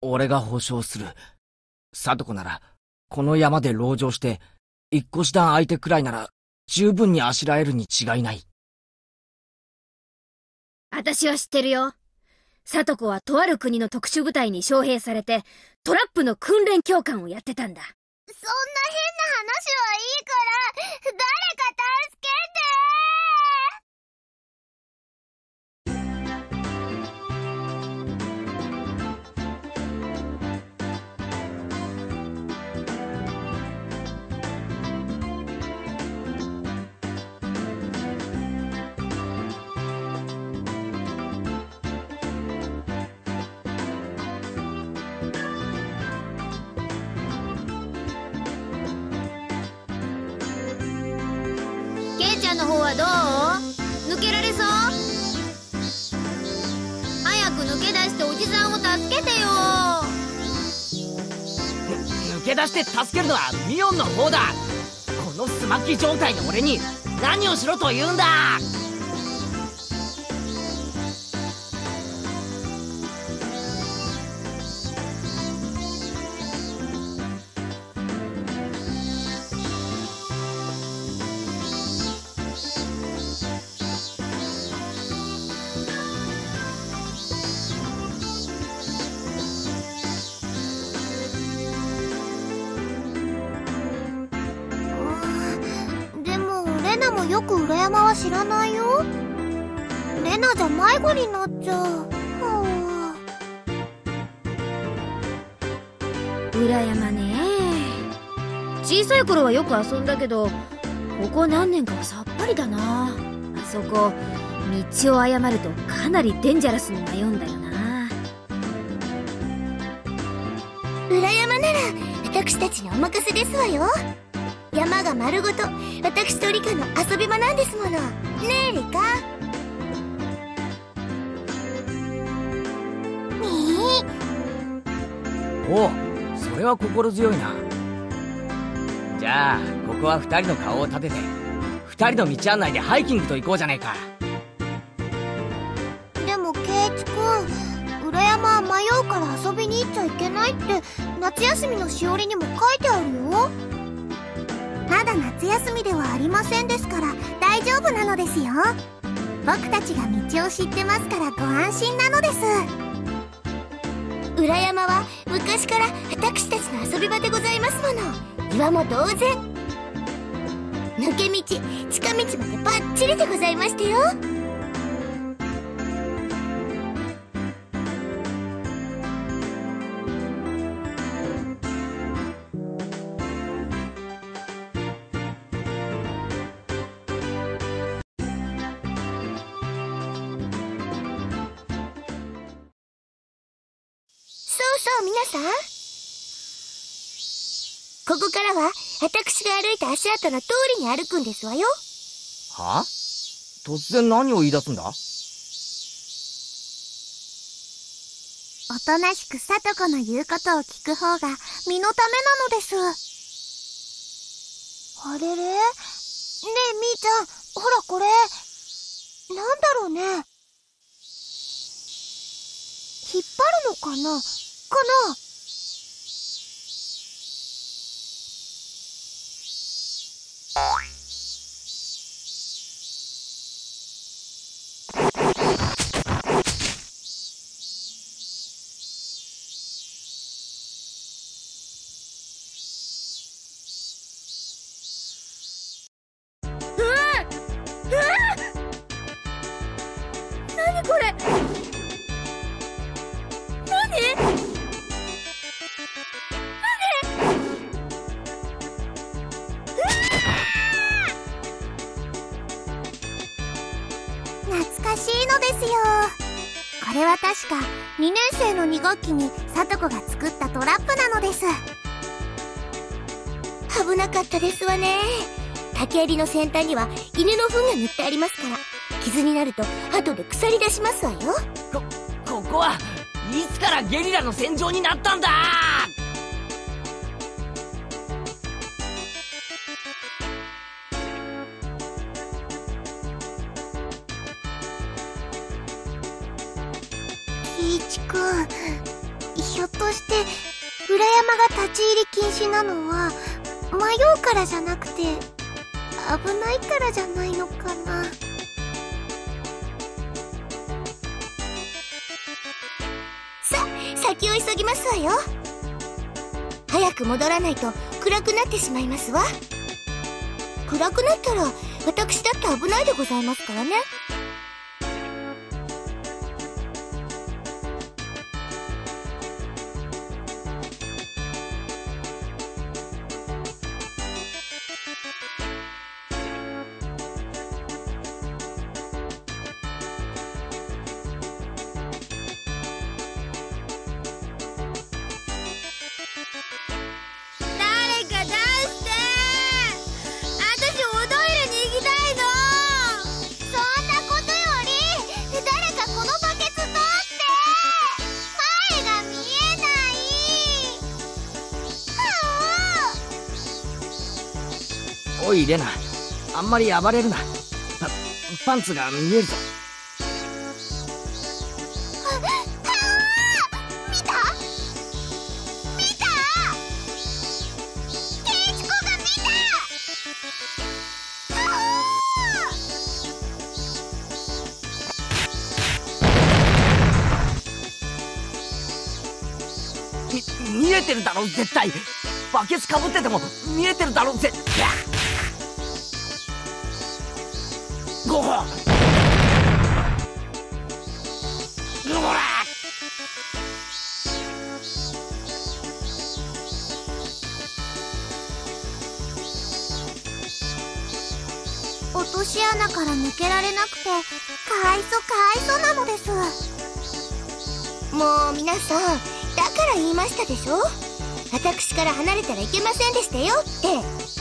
俺が保証する。里子なら、この山で籠城して、一個下段相手くらいなら、十分にあしらえるに違いない。私は知ってるよ。里子はとある国の特殊部隊に招聘されて、トラップの訓練教官をやってたんだ。そんな変な話はいいから、誰かの方はどう？抜けられそう？早く抜け出しておじさんを助けてよ。抜け出して助けるのはミオンの方だ。このスマッキ状態の俺に何をしろと言うんだ。裏山は知らない。よレナじゃ迷子になっちゃう裏山ね小さい。頃はよく遊んだけどここ何年かはさっぱりだなあそこ道を誤るとかなりデンジャラスに迷うんだよな裏山なら私たちにお任せですわよ山が丸ごと私とリカの遊び場なんですもの。ねえリカ。おおそれは心強いな。じゃあここは二人の顔を立てて二人の道案内でハイキングと行こうじゃねえか。でもケイチ君裏山は迷うから遊びに行っちゃいけないって夏休みのしおりにも書いてあるよまだ夏休みではありませんですから大丈夫なのですよ。僕たちが道を知ってますからご安心なのです。裏山は昔から私たちの遊び場でございますもの。岩も同然。抜け道近道までバッチリでございましたよ。さんここからは私が歩いた足跡の通りに歩くんですわよ。は？あ突然何を言い出すんだ？おとなしくさとこの言うことを聞く方が身のためなのです。あれれ？ねえみーちゃん。ほらこれ。なんだろうね。引っ張るのかな？かな2学期に聡子が作ったトラップなのです。危なかったですわね。竹槍の先端には犬の糞が塗ってありますから傷になると後で腐り出しますわよ。こここはいつからゲリラの戦場になったんだひひょっとして裏山が立ち入り禁止なのは迷うからじゃなくて危ないからじゃないのかな？さ先を急ぎますわよ。早く戻らないと暗くなってしまいますわ。暗くなったら私だって危ないでございますからね。おいレナ。あんまり暴れるな。パパンツが見えるぞ。見えてるだろ絶対。バケツかぶってても見えてるだろぜゴーゴらあ落とし穴から抜けられなくてかわいそかわいそなのです。もう皆さんだから言いましたでしょ?私から離れたらいけませんでしたよって